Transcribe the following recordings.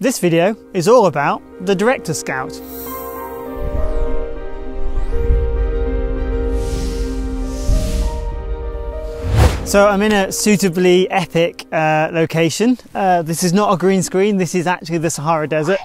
This video is all about the Director Scout. So I'm in a suitably epic uh, location. Uh, this is not a green screen, this is actually the Sahara Desert.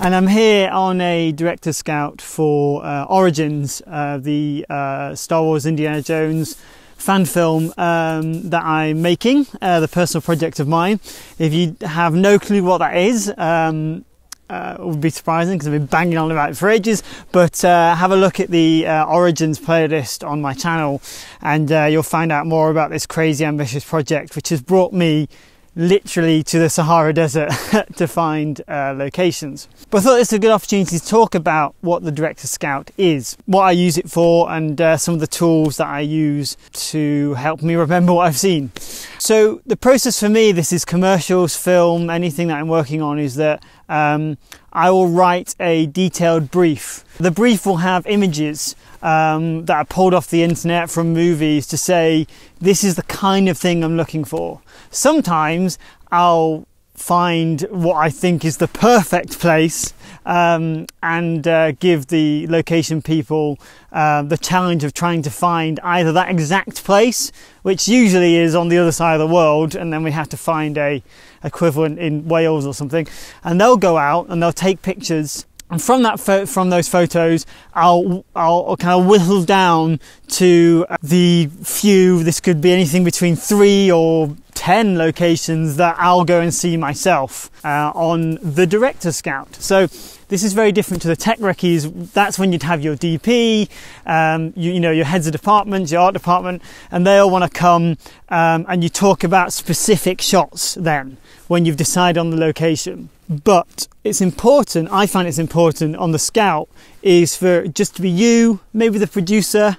And I'm here on a director scout for uh, Origins, uh, the uh, Star Wars Indiana Jones fan film um, that I'm making, uh, the personal project of mine. If you have no clue what that is, um, uh, it would be surprising because I've been banging on about it for ages. But uh, have a look at the uh, Origins playlist on my channel, and uh, you'll find out more about this crazy ambitious project, which has brought me literally to the Sahara Desert to find uh, locations. But I thought this was a good opportunity to talk about what the Director Scout is, what I use it for, and uh, some of the tools that I use to help me remember what I've seen. So the process for me, this is commercials, film, anything that I'm working on, is that um, I will write a detailed brief. The brief will have images um, that are pulled off the internet from movies to say this is the kind of thing I'm looking for. Sometimes I'll find what I think is the perfect place um, and uh, give the location people uh, the challenge of trying to find either that exact place, which usually is on the other side of the world, and then we have to find a equivalent in Wales or something, and they'll go out and they'll take pictures. And from that from those photos I'll, I'll kind of whittle down to the few this could be anything between 3 or 10 locations that I'll go and see myself uh, on the director scout so this is very different to the tech recce's. That's when you'd have your DP, um, you, you, know, your heads of departments, your art department, and they all want to come um, and you talk about specific shots then when you've decided on the location. But it's important, I find it's important on the scout, is for just to be you, maybe the producer,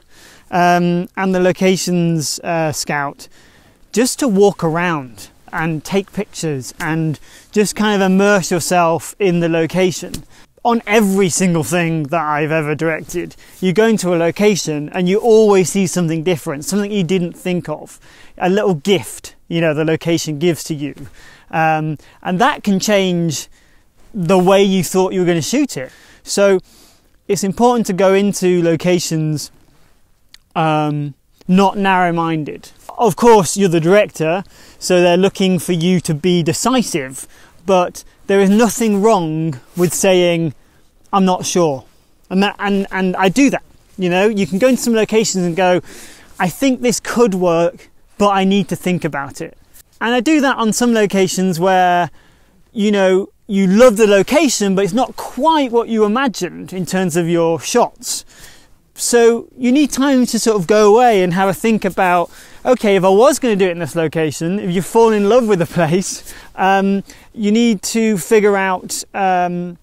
um, and the locations uh, scout, just to walk around and take pictures and just kind of immerse yourself in the location on every single thing that I've ever directed. You go into a location and you always see something different, something you didn't think of, a little gift, you know, the location gives to you. Um, and that can change the way you thought you were going to shoot it. So it's important to go into locations um, not narrow minded. Of course, you're the director, so they're looking for you to be decisive, but there is nothing wrong with saying, I'm not sure. And that, and, and I do that. You know, you can go into some locations and go, I think this could work, but I need to think about it. And I do that on some locations where, you know, you love the location, but it's not quite what you imagined in terms of your shots. So you need time to sort of go away and have a think about, okay, if I was going to do it in this location, if you fall in love with the place, um, you need to figure out um,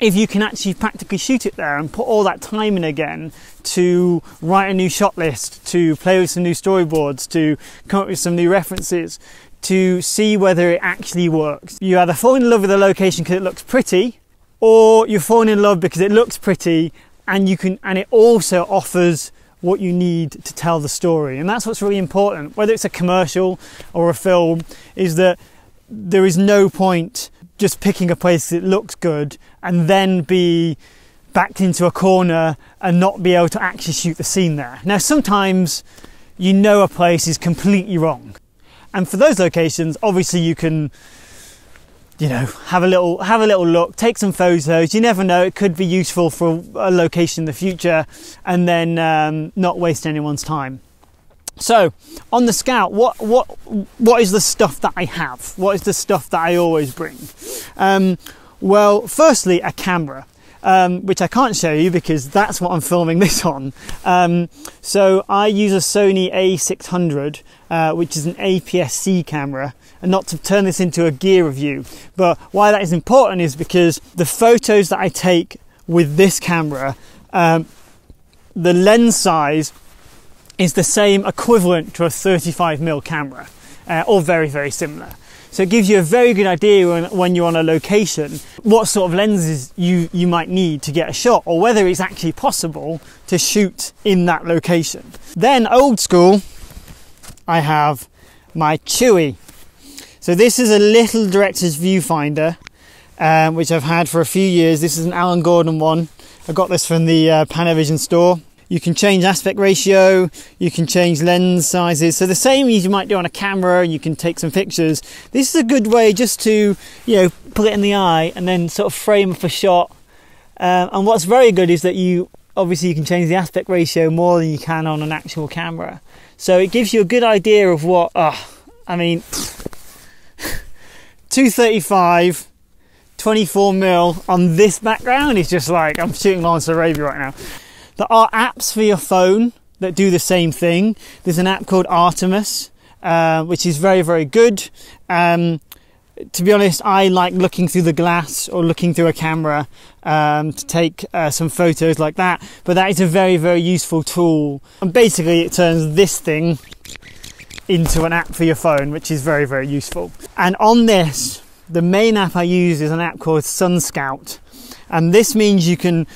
if you can actually practically shoot it there and put all that time in again to write a new shot list, to play with some new storyboards, to come up with some new references, to see whether it actually works. You either fall in love with the location because it looks pretty, or you're falling in love because it looks pretty and you can and it also offers what you need to tell the story. And that's what's really important, whether it's a commercial or a film, is that there is no point just picking a place that looks good and then be backed into a corner and not be able to actually shoot the scene there. Now, sometimes you know a place is completely wrong. And for those locations, obviously you can you know, have a little have a little look, take some photos. You never know; it could be useful for a location in the future, and then um, not waste anyone's time. So, on the Scout, what what what is the stuff that I have? What is the stuff that I always bring? Um, well, firstly, a camera. Um, which I can't show you because that's what I'm filming this on. Um, so I use a Sony A600, uh, which is an APS-C camera, and not to turn this into a gear review. But why that is important is because the photos that I take with this camera, um, the lens size is the same equivalent to a 35mm camera, uh, or very, very similar. So it gives you a very good idea when, when, you're on a location what sort of lenses you, you might need to get a shot or whether it's actually possible to shoot in that location. Then old school, I have my Chewie so this is a little director's viewfinder. um, which I've had for a few years. This is an Alan Gordon one. I got this from the uh, Panavision store. You can change aspect ratio, you can change lens sizes. So the same as you might do on a camera, you can take some pictures. This is a good way just to, you know, put it in the eye and then sort of frame a shot. Um, and what's very good is that you obviously you can change the aspect ratio more than you can on an actual camera. So it gives you a good idea of what, oh, I mean, 235, 24 mil on this background is just like, I'm shooting Lawrence Arabia right now. There are apps for your phone that do the same thing. There's an app called Artemis, uh, which is very, very good. Um, to be honest, I like looking through the glass or looking through a camera um, to take uh, some photos like that. But that is a very, very useful tool. And basically, it turns this thing into an app for your phone, which is very, very useful. And on this, the main app I use is an app called SunScout. And this means you can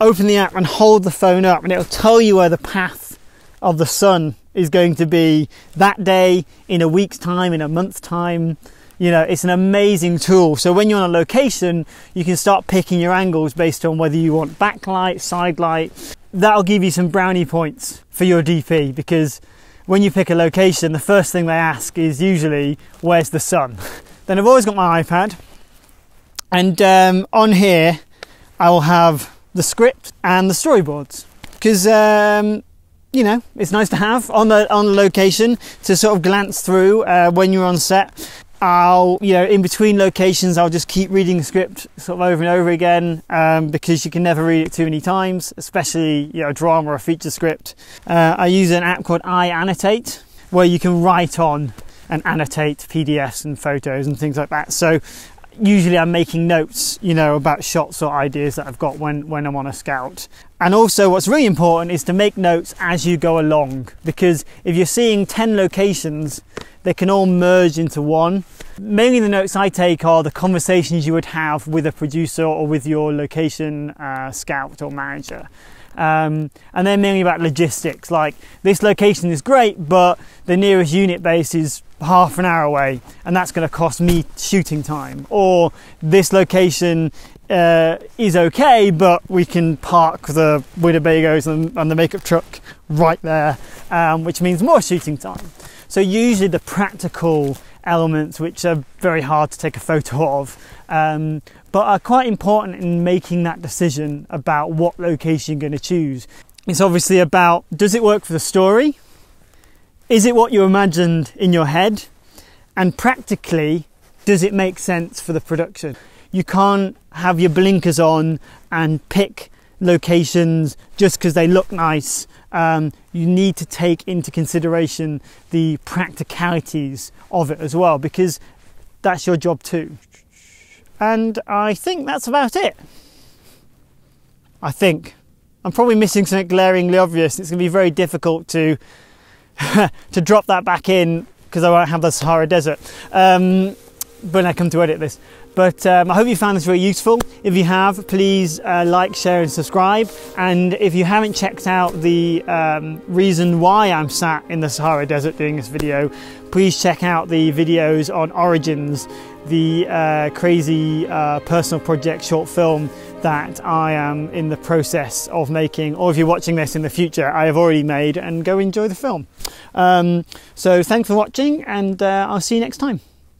open the app and hold the phone up and it'll tell you where the path of the sun is going to be that day, in a week's time, in a month's time. You know, it's an amazing tool. So when you're on a location, you can start picking your angles based on whether you want backlight, side light. That'll give you some brownie points for your DP because when you pick a location, the first thing they ask is usually, where's the sun? then I've always got my iPad. And um, on here, I will have the script and the storyboards because um, you know it's nice to have on the on the location to sort of glance through uh, when you're on set. I'll you know in between locations I'll just keep reading the script sort of over and over again um, because you can never read it too many times, especially you know a drama or a feature script. Uh, I use an app called iAnnotate where you can write on and annotate PDFs and photos and things like that. So usually I'm making notes, you know, about shots or ideas that I've got when, when I'm on a scout. And also what's really important is to make notes as you go along because if you're seeing 10 locations, they can all merge into one. Mainly the notes I take are the conversations you would have with a producer or with your location uh, scout or manager. Um, and then mainly about logistics, like this location is great, but the nearest unit base is half an hour away, and that's going to cost me shooting time. Or this location uh, is okay, but we can park the Winnebagos and, and the makeup truck right there, um, which means more shooting time. So usually the practical elements, which are very hard to take a photo of, um, but are quite important in making that decision about what location you're going to choose. It's obviously about does it work for the story? Is it what you imagined in your head? And practically, does it make sense for the production? You can't have your blinkers on and pick locations just because they look nice. Um, you need to take into consideration the practicalities of it as well because that's your job too. And I think that's about it. I think. I'm probably missing something glaringly obvious. It's going to be very difficult to to drop that back in because I won't have the Sahara Desert um, when I come to edit this. But um, I hope you found this very useful. If you have, please uh, like, share, and subscribe. And if you haven't checked out the um, reason why I'm sat in the Sahara Desert doing this video, please check out the videos on Origins, the uh, crazy uh, personal project short film that I am in the process of making, or if you're watching this in the future, I have already made, and go enjoy the film. Um, so thanks for watching, and uh, I'll see you next time.